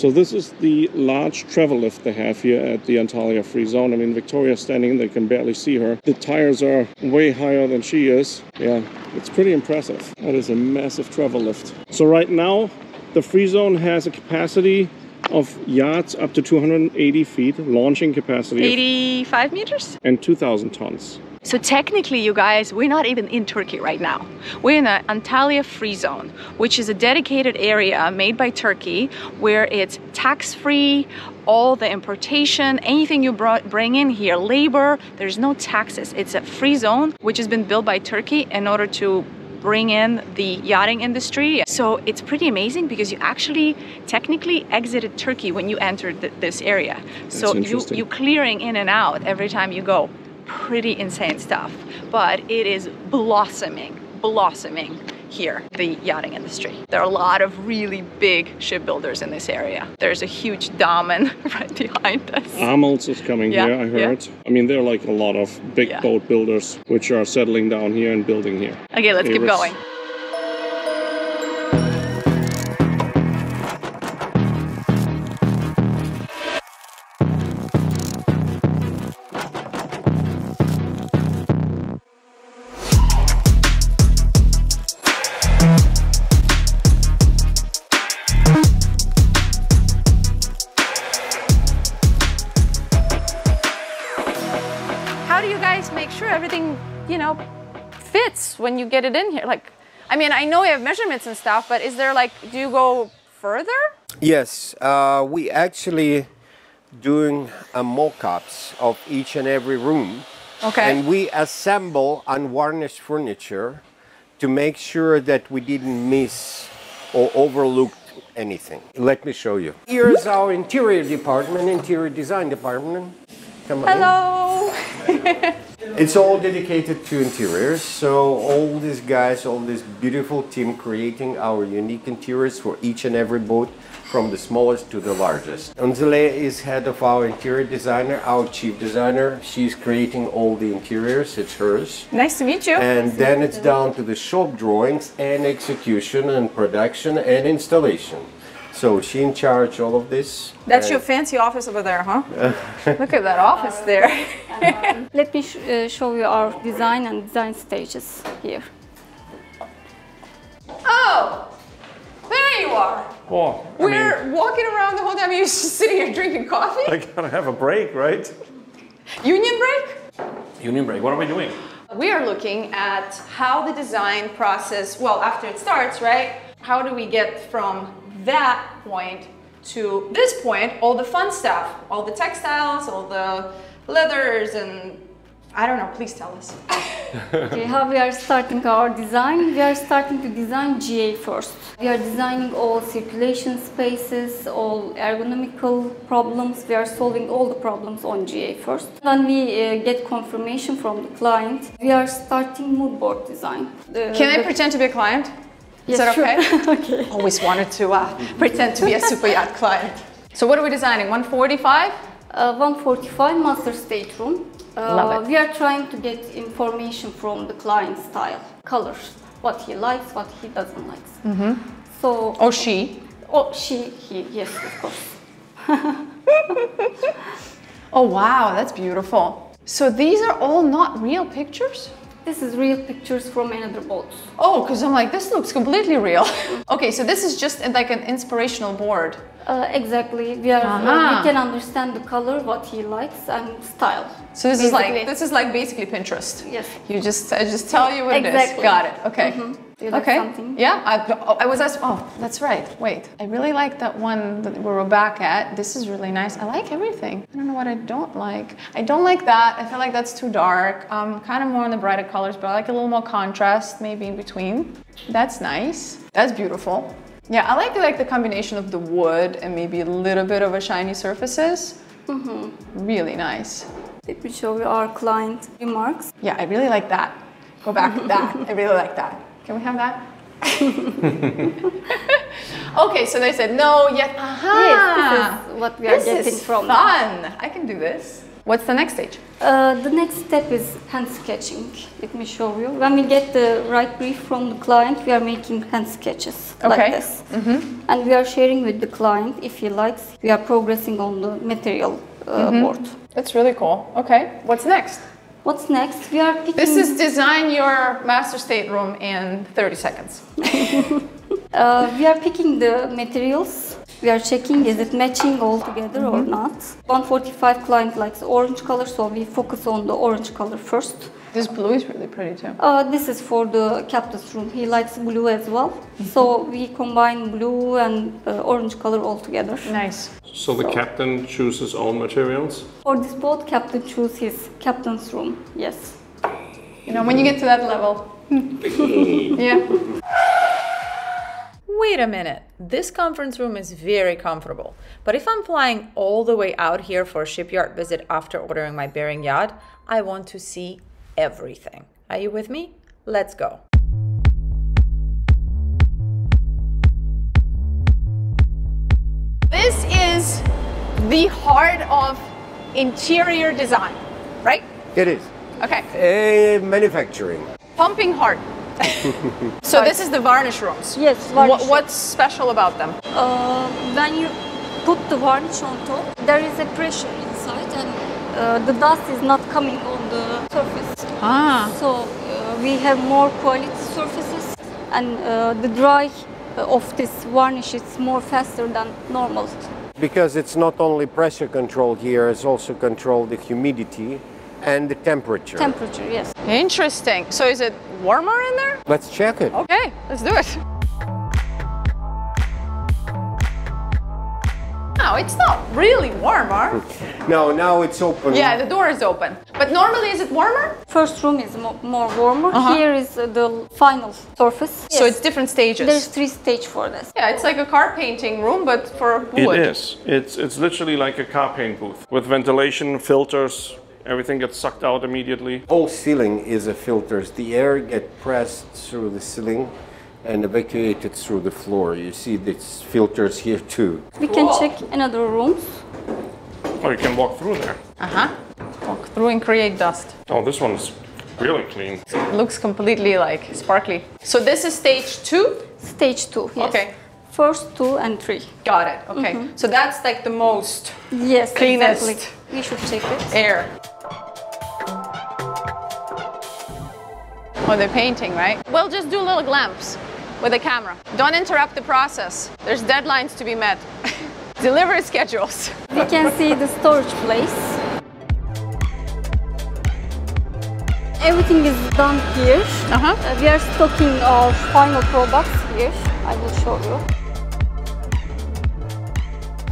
So this is the large travel lift they have here at the Antalya Free Zone. I mean, Victoria's standing, they can barely see her. The tires are way higher than she is. Yeah, it's pretty impressive. That is a massive travel lift. So right now, the Free Zone has a capacity of yachts up to 280 feet, launching capacity, 85 meters? and 2,000 tons. So technically, you guys, we're not even in Turkey right now. We're in the Antalya Free Zone, which is a dedicated area made by Turkey where it's tax-free, all the importation, anything you brought, bring in here, labor, there's no taxes. It's a free zone, which has been built by Turkey in order to bring in the yachting industry. So it's pretty amazing because you actually technically exited Turkey when you entered th this area. so you, interesting. you clearing in and out every time you go. Pretty insane stuff. But it is blossoming, blossoming here, the yachting industry. There are a lot of really big shipbuilders in this area. There's a huge Damen right behind us. Amels is coming Yeah, here, I yeah. heard. I mean, there are like a lot of big Yeah. boat builders which are settling down here and building here. Okay, let's keep going. It in here? Like, I mean, I know you have measurements and stuff, but is there like, do you go further? Yes, uh, we actually doing uh, mock-ups of each and every room. Okay. And we assemble unvarnished furniture to make sure that we didn't miss or overlook anything. Let me show you. Here's our interior department, interior design department. Come on. Hello. It's all dedicated to interiors. So all these guys, all this beautiful team creating our unique interiors for each and every boat from the smallest to the largest. Anzale is head of our interior designer, our chief designer. She's creating all the interiors, it's hers. Nice to meet you. And then it's down to the shop drawings and execution and production and installation. So she in charge all of this. That's And- your fancy office over there, huh? Look at that office there. Let me sh- uh, show you our design and design stages here. oh, there you are. Oh, We're walking around the whole time. You're just sitting here drinking coffee. I gotta have a break, right? Union break. Union break. What are we doing? We are looking at how the design process, well, after it starts, right? How do we get from that point to this point, all the fun stuff, all the textiles, all the leathers, and I don't know, please tell us. Okay, how we are starting our design? We are starting to design GA first. We are designing all circulation spaces, all ergonomical problems. We are solving all the problems on GA first. Then we uh, get confirmation from the client. We are starting mood board design. The- Can I pretend to be a client? Is that sure. okay? okay. Always wanted to uh, pretend to be a super yacht client. So what are we designing? 145? Uh, 145 master stateroom. Uh, Love it. We are trying to get information from the client style, colors, what he likes, what he doesn't like. Mm-hmm. So, Oh, she. oh, she, he, yes, of course. Oh, wow, that's beautiful. So these are all not real pictures? This is real pictures from another boat. Oh, because I'm like, this looks completely real. okay, so this is just uh, like an inspirational board. Uh, exactly. We are. Uh-huh. Uh, we can understand the color, what he likes, and style. So this is like this is like basically Pinterest. Yes. You just I just tell you what it is. Exactly. Got it. Okay. Mhm. You like okay. something? Yeah. I, oh, I was asked. Oh, that's right. Wait. I really like that one that we were back at. This is really nice. I like everything. I don't know what I don't like. I don't like that. I feel like that's too dark. Um, kind of more on the brighter colors, but I like a little more contrast maybe in between. That's nice. That's beautiful. Yeah, I like like the combination of the wood and maybe a little bit of a shiny surfaces. Mm-hmm. Really nice. Did we show you our client remarks. Yeah, I really like that. Go back to that. I really like that. Can we have that? okay, so they said no yet. Aha! Yes, this is what we are This getting is from fun. I can do this. What's the next stage? Uh, the next step is hand sketching. Let me show you. When we get the right brief from the client, we are making hand sketches Okay. like this. And we are sharing with the client if he likes. We are progressing on the material uh, board. That's really cool. Okay, what's next? What's next? We are picking. This is design your master stateroom in 30 seconds. Uh, we are picking the materials. We are checking is it matching all together or not. 145 client likes orange color, so we focus on the orange color first. This blue is really pretty too. Uh, this is for the captain's room. He likes blue as well. So we combine blue and uh, orange color all together. Nice. So the captain chooses own materials? For this boat, captain choose his captain's room. Yes. You know, when you get to that level. yeah. Wait a minute, this conference room is very comfortable. But if I'm flying all the way out here for a shipyard visit after ordering my Bering yacht, I want to see everything. Are you with me? Let's go. This is the heart of interior design, right? It is. Okay, Uh, manufacturing. pumping heart. so this is the varnish rooms. Yes, What, varnish. what's special about them? Uh, when you put the varnish on top, there is a pressure inside and uh, the dust is not coming on the surface. Ah. So uh, we have more quality surfaces and uh, the dry uh, of this varnish is more faster than normal. Because it's not only pressure controlled here, it's also controlled the humidity and the temperature. Temperature, yes. Interesting. So is it warmer in there? Let's check it. Okay, let's do it. No, it's not really warmer. No, now it's open. Yeah, the door is open. But normally, is it warmer? First room is mo- more warmer. Uh-huh. Here is uh, the final surface. So it's different stages. There's three stage for this. yeah, it's like a car painting room, but for It wood. is. It's it's literally like a car paint booth with ventilation, filters. Everything gets sucked out immediately. Whole ceiling is a filters. The air get pressed through the ceiling and evacuated through the floor. You see these filters here too. We can check another rooms. Oh, you can walk through there. Uh huh. Walk through and create dust. Oh, this one's really clean. It looks completely like sparkly. So this is stage two. Stage two, yes. Okay. First, two, and three. Got it. Okay. So that's like the most Yes, Cleanest. exactly. We should check it. air. Oh, they're painting, right? Well, just do a little glamps with a camera. Don't interrupt the process. There's deadlines to be met. Delivery schedules. We can see the storage place. Everything is done here. Uh-huh. Uh, we are stocking our final products here. I will show you.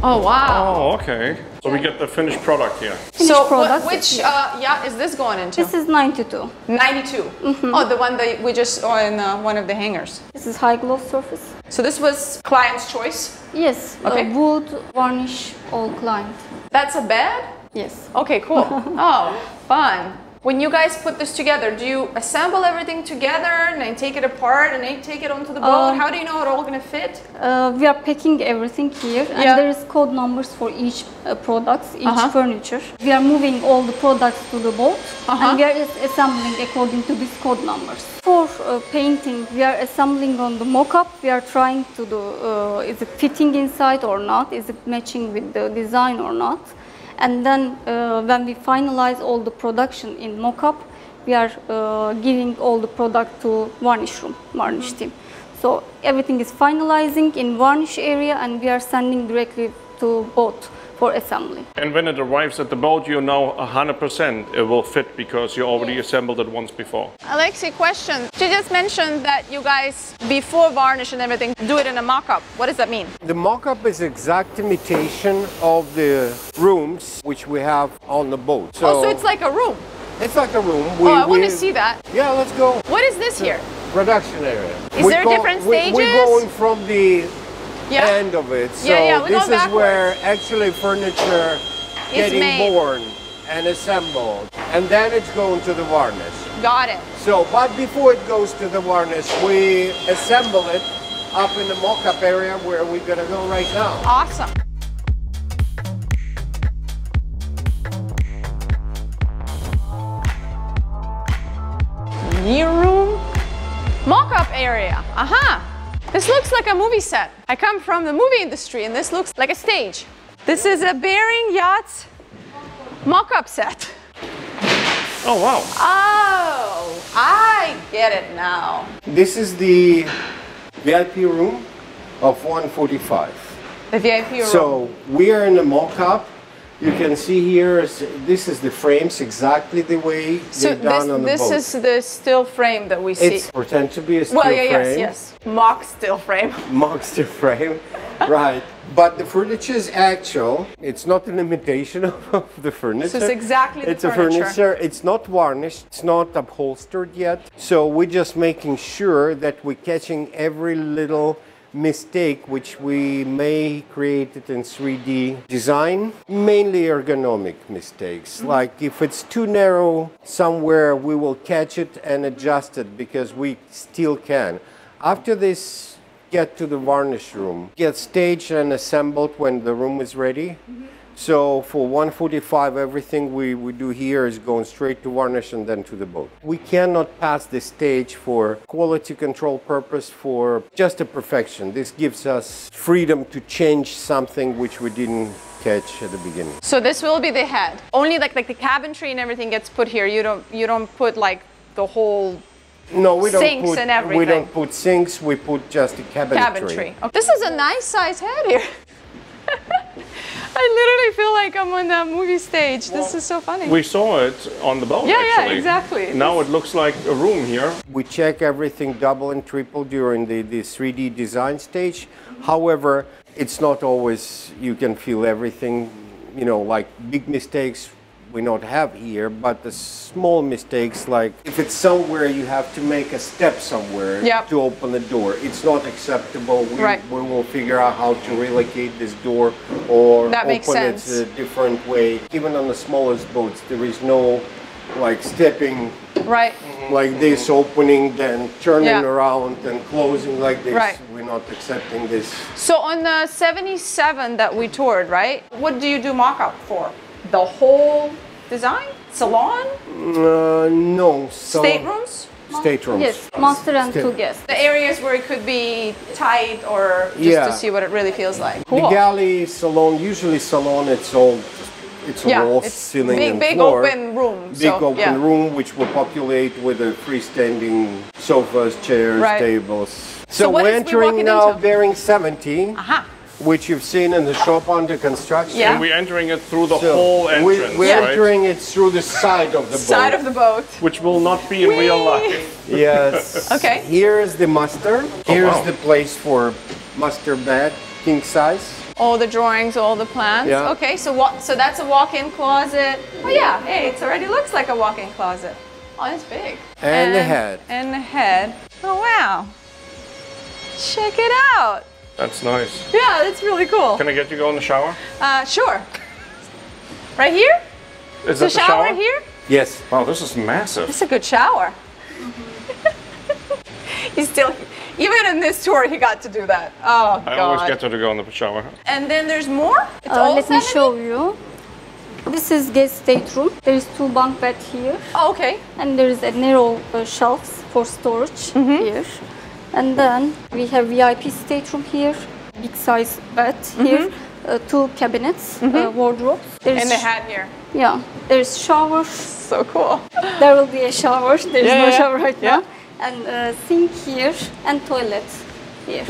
Oh, wow. Oh, okay. So we get the finished product here. so, Finished wh- products which is uh, yacht is this going into? This is 92. 92. Oh, the one that we just saw in uh, one of the hangars. This is high gloss surface. So this was client's choice. Yes, Okay. uh, wood, varnish, all client. That's a bed? Yes. Okay, cool. oh, fun. When you guys put this together, do you assemble everything together and then take it apart and then take it onto the boat? Um, How do you know it all gonna fit? Uh, we are packing everything here, and Yeah. there is code numbers for each uh, products, each Uh-huh. furniture. We are moving all the products to the boat, Uh-huh. and we are assembling according to these code numbers. For uh, painting, we are assembling on the mock-up. We are trying to do uh, is it fitting inside or not? Is it matching with the design or not? And then uh, when we finalize all the production in mock-up, we are uh, giving all the product to varnish room, varnish team. So everything is finalizing in varnish area and we are sending directly to boat for assembly. And when it arrives at the boat, you know 100% it will fit because you already assembled it once before. Alexei, question. You just mentioned that you guys, before varnish and everything, do it in a mock-up. What does that mean? The mock-up is exact imitation of the rooms which we have on the boat. Oh, so, oh, so it's like a room. it's like a room. oh, I want to see that. Yeah, let's go. What is this here? Production area. Is there different we- We're stages? going from the yeah. end of it. So yeah, yeah. this is backwards. where actually furniture getting made. born and assembled. And then it's going to the varnish. Got it. So, but before it goes to the varnish, we assemble it up in the mock-up area where we're gonna go right now. Awesome. Knee room, mock-up area, aha. Uh -huh. This looks like a movie set. I come from the movie industry and this looks like a stage. This is a Bering Yachts mock-up set. Oh wow. Oh, I get it now. This is the VIP room of 145. The VIP room. So we are in the mock-up. You can see here, this is the frames exactly the way So they're done this, on the this boat. is the still frame that we see. it's pretend to be a steel well, yeah, frame. yes, yes. Mock still frame. monster frame, right? But the furniture is actual. It's not an imitation of the furniture. it's exactly the furniture. it's a furniture. It's not varnished. It's not upholstered yet. So we're just making sure that we're catching every little mistake which we may create it in 3D design, mainly ergonomic mistakes. Mm-hmm. Like if it's too narrow somewhere, we will catch it and adjust it because we still can. After this, get to the varnish room, get staged and assembled when the room is ready. So for 145, everything we, we do here is going straight to varnish and then to the boat. We cannot pass this stage for quality control purpose, for just a perfection. This gives us freedom to change something which we didn't catch at the beginning. So this will be the head. Only like like the cabinetry and everything gets put here. You don't you don't put like the whole No, we don't Sinks put and everything. we don't put sinks. We put just the cabinetry. cabinetry. Oh, this is a nice size head here. I literally feel like I'm on that movie stage. this is so funny. We saw it on the boat. Yeah, yeah, exactly. Now it looks like a room here. We check everything double and triple during the, the 3D design stage. However, it's not always you can feel everything, you know, like big mistakes we not have here, but the small mistakes like if it's somewhere you have to make a step somewhere Yep. to open the door, it's not acceptable. We, Right. we will figure out how to relocate this door or That open it a different way. Even on the smallest boats, there is no like stepping right. like this opening then turning Yeah. around and closing like this Right. we're not accepting this So on the 77 that we toured, right? What do you do mock-up for? The whole design? Salon? uh, no so Staterooms? staterooms Yes, master and two guests. The areas where it could be tight or just Yeah. to see what it really feels like. the galley salon usually salon it's all it's Yeah, walls it's ceiling big- and big floor open room, big so, open yeah. room which will populate with a freestanding sofas chairs Right. tables So so, we're entering now into? Bering 70 Aha. Which you've seen in the shop under construction Yeah. And we're entering it through the So whole we- entrance, we're right? entering it through the side of the boat. Side of the boat. Which will not be in real life. Yes. Okay. Here is the muster. Here's oh, wow. the place for muster bed, king size. All the drawings, all the plans. Yeah. Okay, so what? So that's a walk-in closet. Oh yeah, hey, it already looks like a walk-in closet. Oh, it's big. And the head. And the head. Oh wow. Check it out. That's nice. Yeah, that's really cool. Can I get you to go in the shower? Uh, sure. Right here? Is The that the shower, shower here? Yes. Wow, this is massive. This is a good shower. He's still, even in this tour, he got to do that. Oh I God. always get her to go in the shower. And then there's more. It's Uh, all let me show you. This is guest stateroom. There is two bunk bed here, Oh, okay. and there is a narrow uh, shelves for storage Mm-hmm. here. And then we have VIP stateroom here, big size bed here, uh, two cabinets, uh, wardrobes. There is And Mm-hmm. hat here. Yeah, there is shower. So cool. There will be a shower. There is Yeah, no yeah, shower right yeah. now. And uh, sink here and toilet here.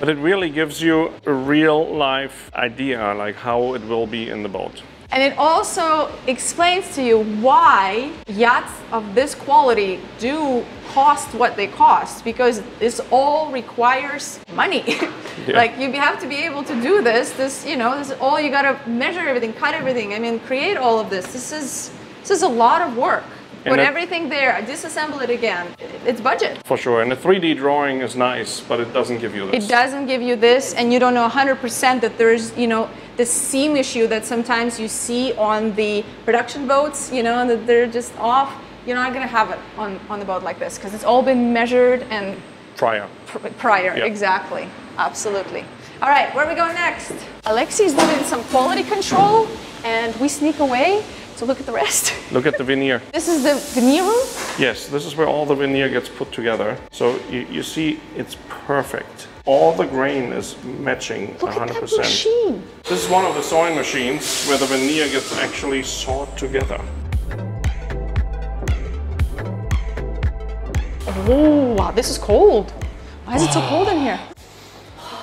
But it really gives you a real life idea, like how it will be in the boat. And it also explains to you why yachts of this quality do cost what they cost because this all requires money. Like you have to be able to do this. This, you know, this is all you gotta measure everything, cut everything. I mean, create all of this. This is this is a lot of work. And Put everything there, disassemble it again. It's budget. For sure. And the 3D drawing is nice, but it doesn't give you this. It doesn't give you this, and you don't know 100% that there's, you know, the seam issue that sometimes you see on the production boats, you know, that they're just off. You're not gonna have it on, on the boat like this because it's all been measured and Prior. pr- prior. Yeah. Exactly. Absolutely. All right, where are we going next? Alexei's doing some quality control, and we sneak away to look at the rest. Look at the veneer. This is the veneer room? Yes, this is where all the veneer gets put together. So you, you see, it's perfect. All the grain is matching Look 100%. at that machine. This is one of the sawing machines where the veneer gets actually sawed together. Oh, wow, this is cold. Why is it so cold in here?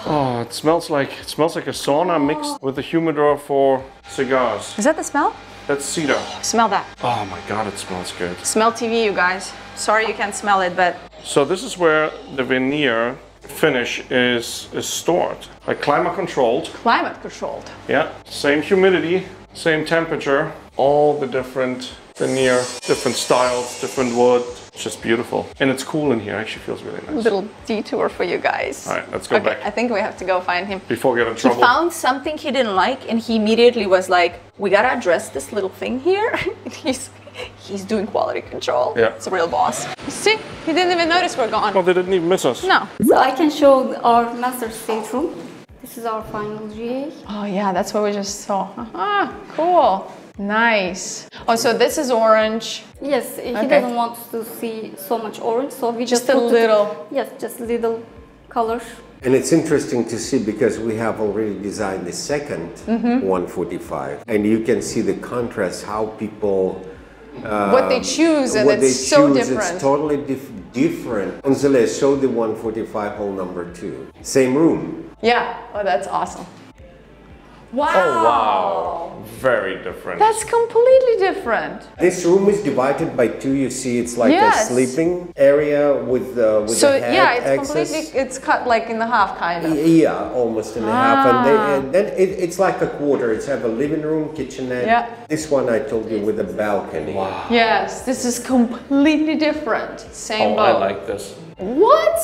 Oh, it smells like it smells like a sauna mixed with a humidor for cigars. Is that the smell? That's cedar. Smell that. Oh my god, it smells good. Smell TV, you guys. Sorry you can't smell it, but So this is where the veneer finish is is stored. Like climate controlled. climate controlled. Yeah. Same humidity, same temperature, all the different veneer, different styles, different wood. It's just beautiful. And it's cool in here. Actually feels really nice. Little detour for you guys. All right, let's go okay, back. I think we have to go find him. Before we get in He trouble. found something he didn't like, and he immediately was like, "We gotta address this little thing here." he's he's doing quality control. Yeah. it's a real boss. See, he didn't even notice we're gone. Oh, they didn't even miss us. No. So I can show our master stateroom. This is our final GA. Oh yeah, that's what we just saw. Ah, cool. Nice. Oh, so this is orange. Yes, he Okay. doesn't want to see so much orange, so we just, Just a put it- little. yes, just little color. And it's interesting to see because we have already designed the 2nd Mm-hmm. 145, and you can see the contrast how people Uh, what they choose, and what they it's so choose. different. It's totally dif- different. Unzele, show the 145 hole number two. Same room. yeah. Oh, that's awesome. Wow. Oh wow. Very different. That's completely different. This room is divided by two. You see, it's like Yes. a sleeping area with uh, with So a head yeah, it's access. completely. It's cut like in the half, kind of. Yeah, almost in a half, and, Ah. then, and then it, it's like a quarter. It's have a living room, kitchenette. Yeah. This one I told you with a balcony. Wow. Yes, this is completely different. Same oh, boat. I like this. What?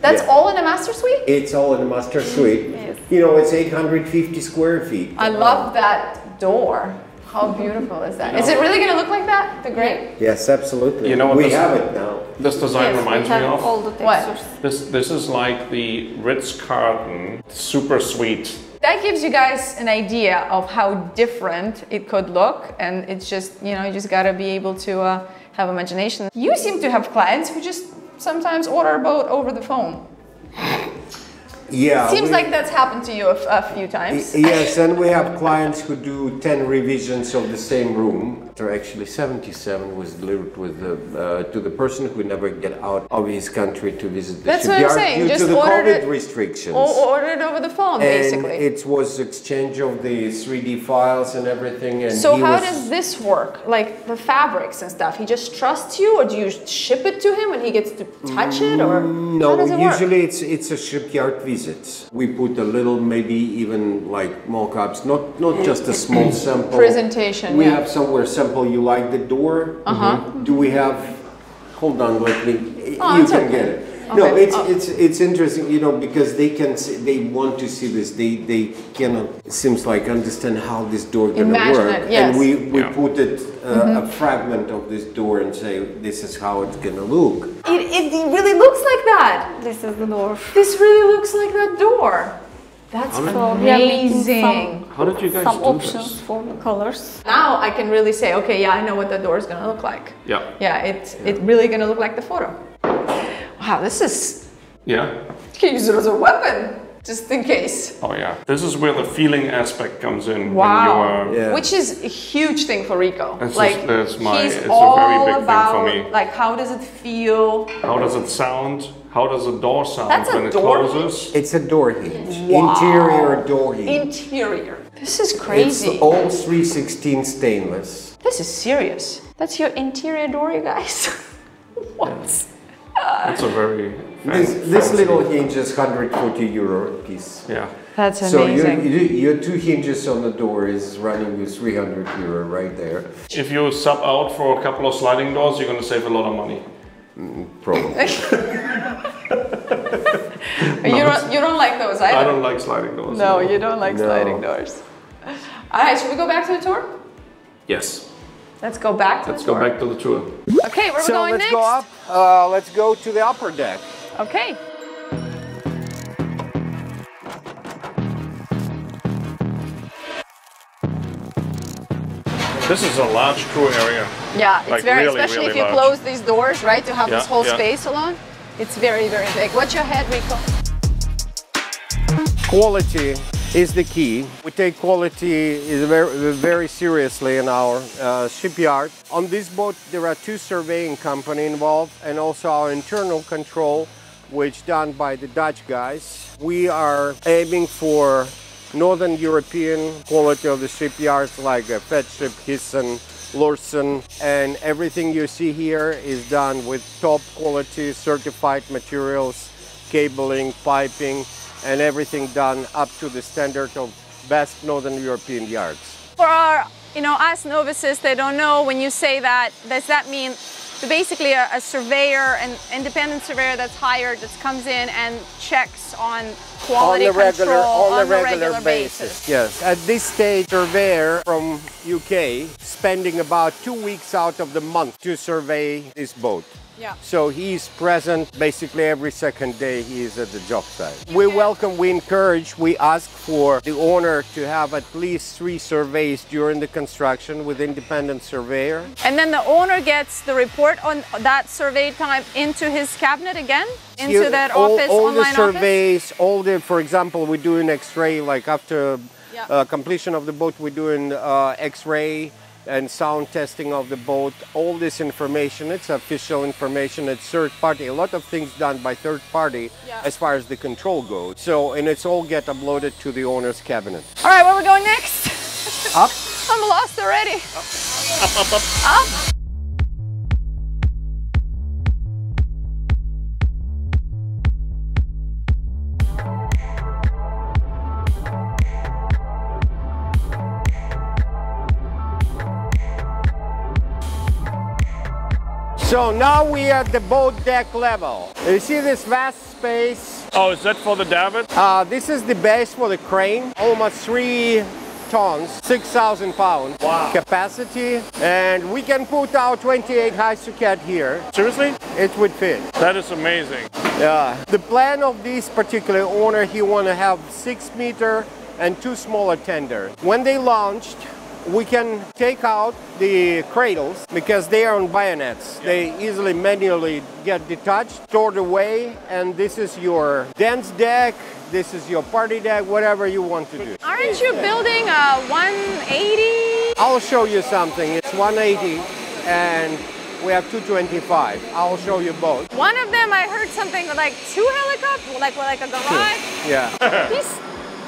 That's Yeah. all in a master suite? It's all in a master suite. You know, it's 850 square feet. I love that door. How beautiful is that? Is it really gonna look like that? The gray? Yes, absolutely. You know what we this- have it now. This design yes, reminds we have me of all the What? this. This is like the Ritz Carlton super suite. That gives you guys an idea of how different it could look, and it's just you know you just gotta be able to uh, have imagination. You seem to have clients who just sometimes order a boat over the phone. Yeah. It Seems we- like that's happened to you a, a few times. Yes, and we have clients who do 10 revisions of the same room. Actually 77 was delivered with the, uh, to the person who never get out of his country to visit the That's what I'm shipyard saying, due just to the ordered COVID it- restrictions. Or ordered over the phone, and basically. it was exchange of the 3D files and everything. And So how was, does this work? Like the fabrics and stuff. He just trusts you, or do you ship it to him and he gets to touch it, or how No, does it work? usually it's it's a shipyard visit. We put a little, maybe even like mock-ups, not not just a small sample. Presentation, We yeah. have somewhere sample. You like the door? Uh-huh. Do we have? Hold on, let me. Oh, you can okay. get it. No, it's Oh. it's it's interesting, you know, because they can see, they want to see this. They they cannot. It seems like understand how this door gonna Imagine work, it, yes. Mm-hmm. and we we Yeah. put it uh, a fragment of this door and say this is how it's gonna look. It, it really looks like that. This is the door. This really looks like that door. That's So we are amazing. some, How did you guys some do options this? for the colors. Now I can really say, okay, yeah, I know what the door is gonna look like. Yeah. Yeah, it's it really gonna look like the photo. Wow, this is. Yeah. You can use it as a weapon, just in case. Oh yeah. This is where the feeling aspect comes in. Wow. When you are, Yeah. Which is a huge thing for Rico. That's like just- that's my- he's it's a all very big thing for me. like how does it feel? How does it sound? How does a door sound That's a when it door closes? It's a door hinge, interior door hinge. Interior. This is crazy. It's all 316 stainless. This is serious. That's your interior door, you guys. what? It's a very fan- This, this little hinge is 140 euro a piece. Yeah. That's So your, amazing. your your two hinges on the door is running you 300 euro right there. If you sub out for a couple of sliding doors, you're gonna save a lot of money. Probably. you don't you don't like those either. I don't like sliding doors. No, you don't like No. sliding doors. All right, should we go back to the tour? Yes. Let's go back to Let's the go tour. back to the tour. Okay, where are we so going let's next? go up. Uh, let's go to the upper deck. Okay. This is a large crew area. Yeah, it's Like very, really, especially really if you large. close these doors, right, to have this whole yeah. space alone. It's very, very big. What's your head, Rico? Quality is the key. We take quality is very, very seriously in our uh, shipyard. On this boat, there are two surveying company involved and also our internal control, which done by the Dutch guys. We are aiming for Northern European quality of the shipyards like uh, Feadship, Heesen, Lürssen, and everything you see here is done with top quality certified materials, cabling, piping, and everything done up to the standard of best Northern European yards. For our, you know, us novices, they don't know when you say that, does that mean basically a, a surveyor, an independent surveyor that's hired, that comes in and checks on quality on the regular, control on, a regular, basis. Yes. At this stage, surveyor from UK spending about two weeks out of the month to survey this boat. Yeah. So he's present basically every second day he is at the job site. We welcome, we encourage, we ask for the owner to have at least three surveys during the construction with independent surveyor. And then the owner gets the report on that survey time into his cabinet again, into that all, office, all online the office. surveys, all the, for example, we do an X-ray, like after Yeah. uh, completion of the boat, we do an uh, X-ray and sound testing of the boat. All this information, it's official information, it's third party. A lot of things done by third party Yeah. as far as the control goes. So, and it's all get uploaded to the owner's cabinet. All right, where we going next? Up. I'm lost already. Up, up, up. Up. So now we are at the boat deck level. You see this vast space? Oh, is that for the davit? Uh, this is the base for the crane, almost three tons, 6,000 pounds Wow. capacity, and we can put our 28 high Hysucat here. Seriously? It would fit. That is amazing. Yeah. The plan of this particular owner, he want to have six meter and two smaller tender. When they launched, we can take out the cradles because they are on bayonets. They easily manually get detached, stored away, and this is your dance deck, this is your party deck, whatever you want to do. Aren't you building a 180? I'll show you something. It's 180 and we have 225. I'll show you both. One of them, I heard something like two helicopters, like like a garage. Yeah.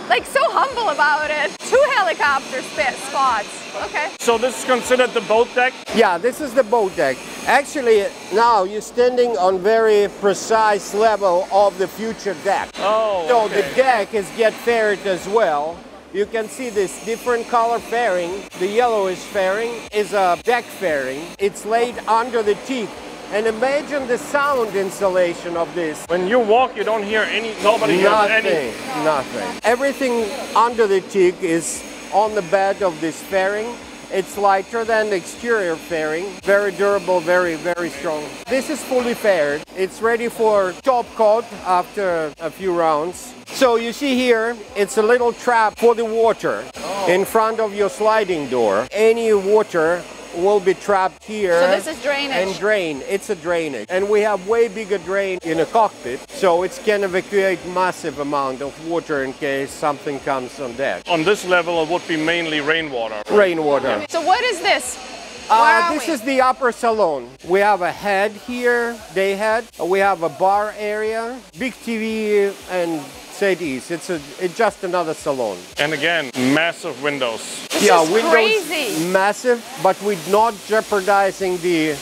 He's like so humble about it. Two helicopter sp- spots. Okay. So this is considered the boat deck? Yeah, this is the boat deck. Actually, now you're standing on very precise level of the future deck. Oh, So okay. the deck is get faired as well. You can see this different color fairing. The yellowish fairing is a deck fairing. It's laid under the teak. And imagine the sound insulation of this. When you walk, you don't hear any, nobody hears Nothing, any. nothing. Everything under the teak is on the bed of this fairing. It's lighter than the exterior fairing. Very durable, very, very strong. This is fully faired. It's ready for top coat after a few rounds. So you see here, it's a little trap for the water oh. in front of your sliding door. Any water will be trapped here So this is drainage. and drain. It's a drainage. And we have way bigger drain in a cockpit, so it can evacuate massive amount of water in case something comes on deck. On this level, it would be mainly rainwater. Rainwater. So what is this? Uh, this we? is the upper salon. We have a head here, day head. We have a bar area, big TV and settees. It's a it's just another salon. And again, massive windows. This yeah, is windows crazy. massive, but we're not jeopardizing the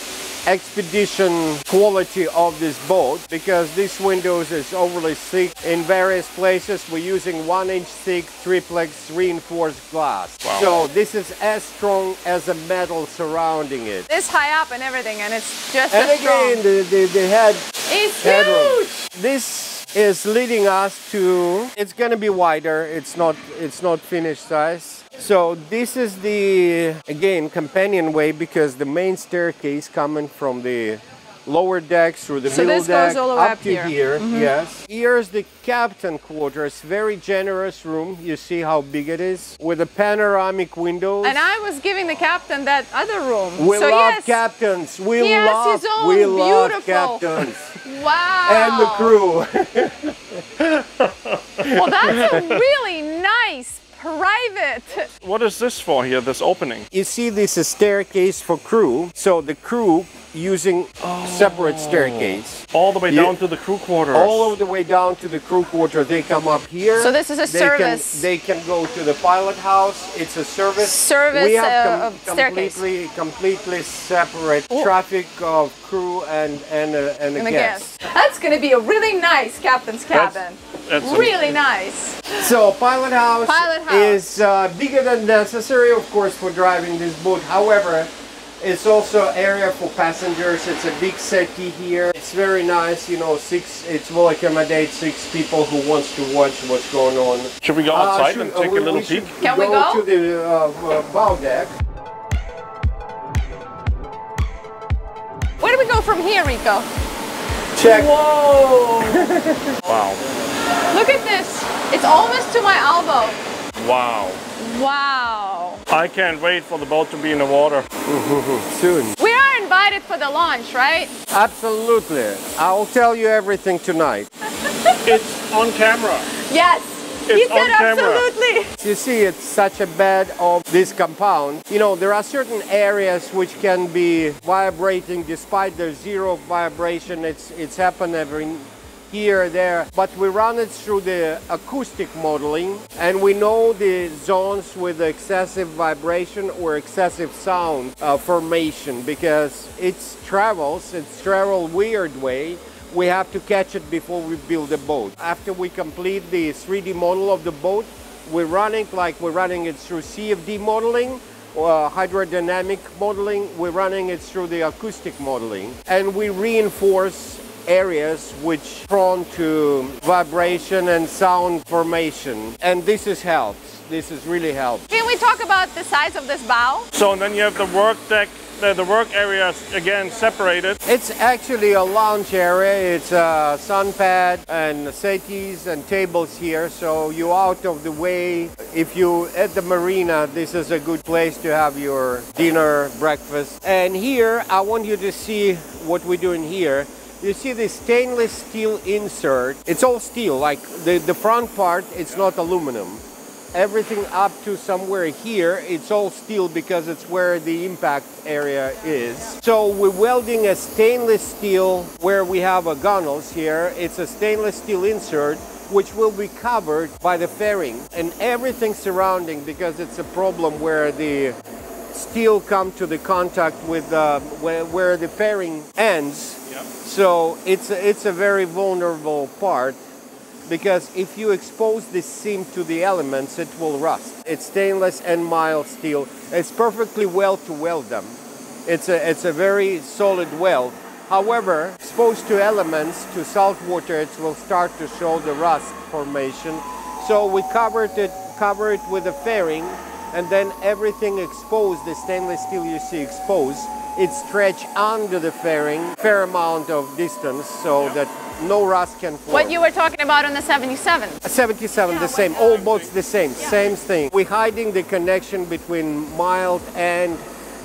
expedition quality of this boat because these windows is overly thick in various places we're using one inch thick triplex reinforced glass Wow. so this is as strong as a metal surrounding it This high up and everything, and it's just and as strong. again the, the, the head It's headroom. huge. This is leading us to it's gonna be wider. It's not it's not finished size. So this is the again companionway because the main staircase coming from the lower decks through the So middle this goes deck, all the way up, up to here. Mm-hmm. Yes. Here's the captain quarters. Very generous room. You see how big it is with a panoramic windows. And I was giving the captain that other room. we so love yes. captains. We He has love. his own we love beautiful- captains Wow. and the crew. Well, that's a really nice private. What is this for here, this opening? You see, this is staircase for crew. So the crew using separate staircase. All the way Yeah. down to the crew quarters. All of the way down to the crew quarter, they come up here. So this is a they service. Can, they can go to the pilot house. It's a service. Service, We have uh, of staircase. completely, completely separate traffic of crew and and a, and a And a guest. guest. That's gonna be a really nice captain's cabin. that's a- really nice. So pilot house, Pilot house. is uh, bigger than necessary, of course, for driving this boat. However, it's also area for passengers. It's a big settee here. It's very nice, you know. Six. It will accommodate six people who wants to watch what's going on. Should we go Uh, outside should- and uh, take we- a little we peek? Can we go? to the uh, uh, bow deck. Where do we go from here, Rico? Check. Whoa! Wow. Look at this. It's almost to my elbow. Wow. Wow. I can't wait for the boat to be in the water. Soon. We are invited for the launch, right? Absolutely. I'll tell you everything tonight. It's on camera. Yes. he It's said on camera. absolutely. You see, it's such a bed of this compound. You know, there are certain areas which can be vibrating despite the zero vibration. It's it's happened every here there, but we run it through the acoustic modeling, and we know the zones with excessive vibration or excessive sound uh, formation because it travels. It's travel weird way we have to catch it before we build the boat. After we complete the 3D model of the boat, we're running like we're running it through CFD modeling or hydrodynamic modeling. We're running it through the acoustic modeling, and we reinforce areas which prone to vibration and sound formation. And this is helps. This is really helps. Can we talk about the size of this bow? So then you have the work deck, the, the work areas again separated. It's actually a lounge area. It's a sun pad and settees and tables here. So you out of the way. If you at the marina, this is a good place to have your dinner, breakfast. And here, I want you to see what we're doing here. You see the stainless steel insert. It's all steel, like the, the front part, it's not aluminum. Everything up to somewhere here it's all steel because it's where the impact area is. So we're welding a stainless steel where we have a gunnels here. It's a stainless steel insert which will be covered by the fairing and everything surrounding because it's a problem where the steel come to the contact with uh, where, where the fairing ends so it's a, it's a very vulnerable part because if you expose this seam to the elements, it will rust. It's stainless and mild steel. It's perfectly well to weld them. It's a, it's a very solid weld. However, exposed to elements, to salt water, it will start to show the rust formation. So we covered it, cover it with a fairing, and then everything exposed, the stainless steel you see exposed, it stretched under the fairing, fair amount of distance, so that no rust can form. What you were talking about on the 77. 77 the same all boats the same same thing we're hiding the connection between mild and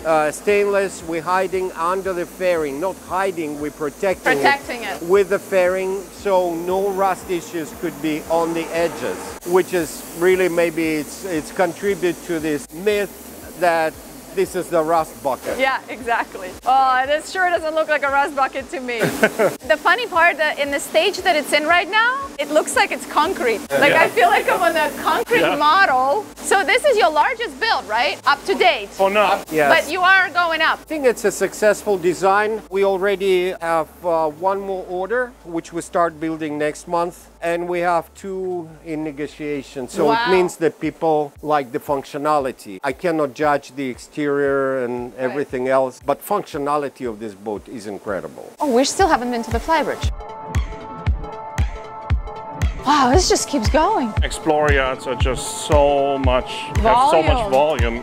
uh, stainless we're hiding under the fairing not hiding we're protecting, Protecting it. with the fairing so no rust issues could be on the edges which is really maybe it's it's contribute to this myth that this is the rust bucket Yeah, exactly. Oh, this sure doesn't look like a rust bucket to me. the funny part that in the stage that it's in right now, it looks like it's concrete. Like I feel like I'm on a concrete Yeah. model. So this is your largest build, right? Up to date. For now. yes. But you are going up. I think it's a successful design. We already have uh, one more order, which we start building next month, and we have two in negotiation. So Wow. it means that people like the functionality. I cannot judge the exterior and everything else, but functionality of this boat is incredible. Oh, we still haven't been to the flybridge. Wow, this just keeps going. Explorer yachts are just so much, have so much volume.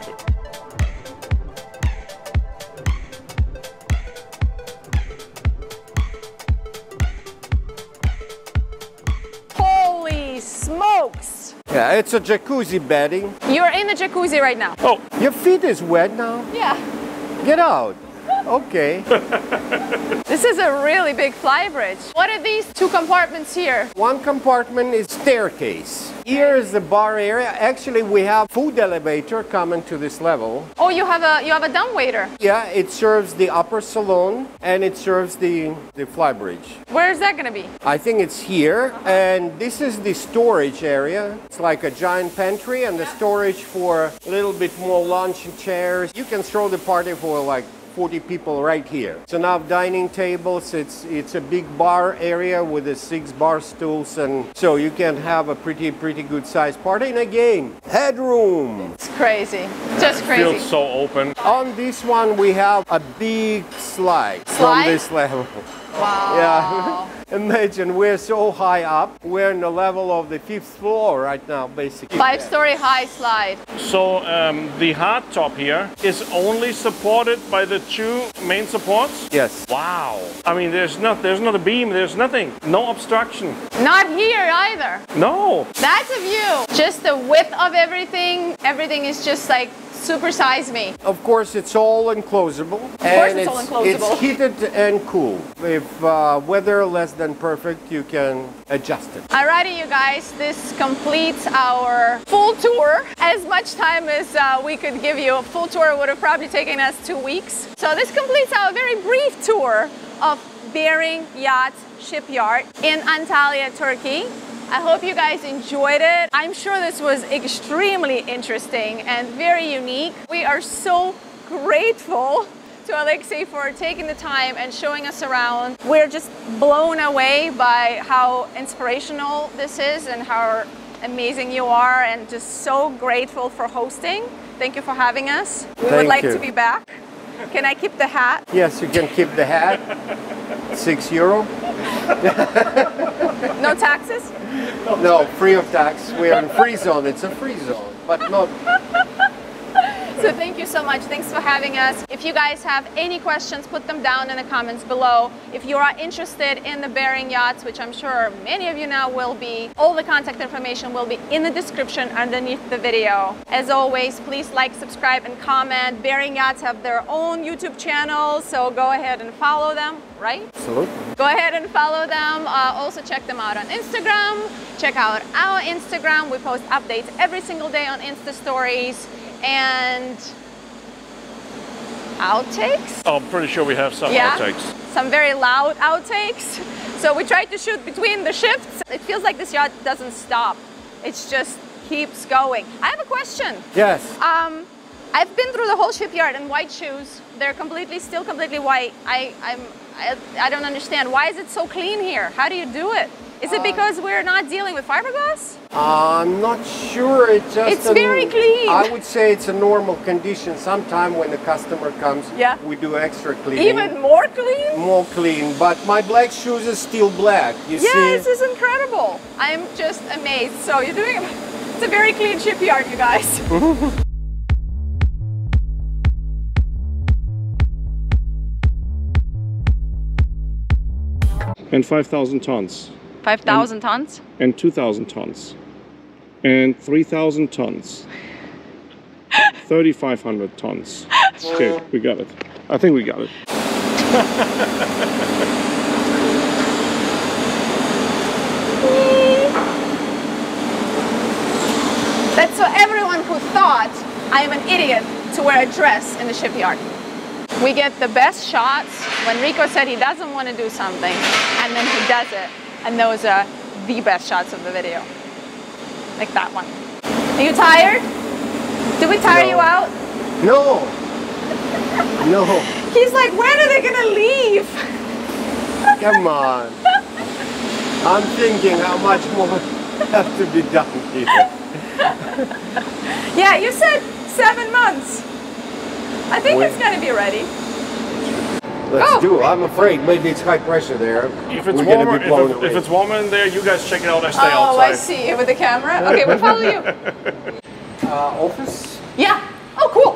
Yeah, it's a jacuzzi bedding. You're in the jacuzzi right now. Oh, Your feet is wet now. Yeah. Get out. Okay. This is a really big fly bridge. What are these two compartments here? One compartment is staircase. Here is the bar area. Actually, we have food elevator coming to this level. Oh, you have a you have a dumb waiter. Yeah, it serves the upper salon and it serves the, the fly bridge. Where is that gonna be? I think it's here, and this is the storage area. It's like a giant pantry and the storage for a little bit more lunch and chairs. You can throw the party for like 40 people right here. It's enough dining tables. It's it's a big bar area with the six bar stools, and so you can have a pretty pretty good sized party. And again, headroom. It's crazy. Just crazy. feels so open. On this one, we have a big slide, Slide? from this level. Wow. Yeah. Imagine we're so high up. We're in the level of the fifth floor right now, basically. Five story high slide. So um, the hard top here is only supported by the two main supports. Yes. Wow. I mean, there's not there's not a beam. There's nothing. No obstruction. Not here either. No. That's a view. Just the width of everything. Everything is just like super size me. Of course, it's all enclosable. Of course and it's all enclosable. It's heated and cool. If uh, weather less than perfect, you can adjust it. Alrighty, you guys, this completes our full tour. As much time as uh, we could give you, a full tour would have probably taken us two weeks. So this completes our very brief tour of Bering Yacht Shipyard in Antalya, Turkey. I hope you guys enjoyed it. I'm sure this was extremely interesting and very unique. We are so grateful to Alexei for taking the time and showing us around. We're just blown away by how inspirational this is and how amazing you are and just so grateful for hosting. Thank you for having us. We would like you. to be back. Can I keep the hat? Yes, you can keep the hat. Six euro. No taxes? No, free of tax. We're in free zone. It's a free zone, but not. So thank you so much. Thanks for having us. If you guys have any questions, put them down in the comments below. If you are interested in the Bering yachts, which I'm sure many of you now will be, all the contact information will be in the description underneath the video. As always, please like, subscribe, and comment. Bering yachts have their own YouTube channel, so go ahead and follow them, right? Absolutely. Go ahead and follow them. Uh, also check them out on Instagram. Check out our Instagram. We post updates every single day on Insta stories and outtakes. Oh, I'm pretty sure we have some Yeah. outtakes. Some very loud outtakes. So we try to shoot between the shifts. It feels like this yacht doesn't stop. It just keeps going. I have a question. Yes. Um, I've been through the whole shipyard in white shoes. They're completely, still completely white. I, I'm, I, I don't understand. Why is it so clean here? How do you do it? Is it because we're not dealing with fiberglass? Uh, I'm not sure. It's just. It's a- very clean. I would say it's a normal condition. Sometime when the customer comes, Yeah. we do extra cleaning. Even more clean? more clean. But my black shoes is still black. You Yeah, see? this is incredible. I'm just amazed. So you're doing, it's a very clean shipyard, you guys. And 5,000 tons. 5,000 tons? And 2,000 tons. And 3,000 tons. 3,500 tons. Okay, we got it. I think we got it. That's for everyone who thought I am an idiot to wear a dress in the shipyard. We get the best shots when Rico said he doesn't want to do something, and then he does it. And those are the best shots of the video. Like that one. Are you tired? Did we tire No. you out? No. No. He's like, when are they gonna leave? Come on. I'm thinking how much more have to be done here. Yeah, you said seven months. I think Wait. it's gonna be ready. Let's Go. do. it. I'm afraid maybe it's high pressure there. If it's We're gonna warmer, be blown if, it- if it's warmer in there, you guys check it out. I stay Oh, outside. I see. It with the camera. Okay, we'll follow you. uh, office. Yeah. Oh, cool.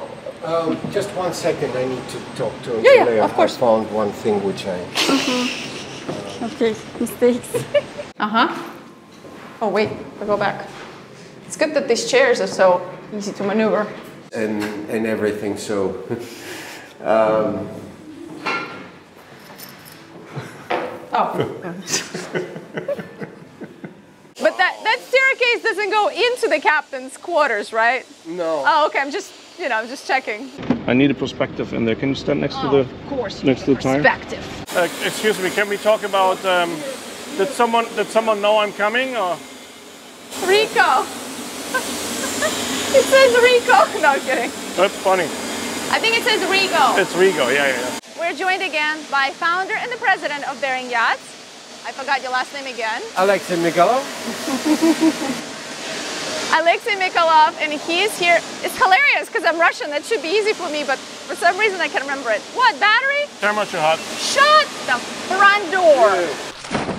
Um, just one second. I need to talk to Yeah, yeah, Andrea. of course. I found one thing which I. uh, Okay, mistakes. Uh huh. Oh wait, we go back. It's good that these chairs are so easy to maneuver. and and everything. So um, Oh. but that, that staircase doesn't go into the captain's quarters, right? no. Oh, okay. I'm just, you know, I'm just checking. I need a perspective in there. Can you stand next to Oh, the of course. next to the tire? Perspective. Uh, excuse me, can we talk about um, did someone did someone know I'm coming or Rico. it says Rico. No I'm kidding. that's funny. I think it says Rico. It's Rigo, yeah, yeah, yeah. We're joined again by founder and the president of Bering Yachts. I forgot your last name again. Alexei Mikhailov. Alexei Mikhailov, and he's here. It's hilarious because I'm Russian. That should be easy for me, but for some reason I can't remember it. What, battery? Camera too hot. Shut the front door.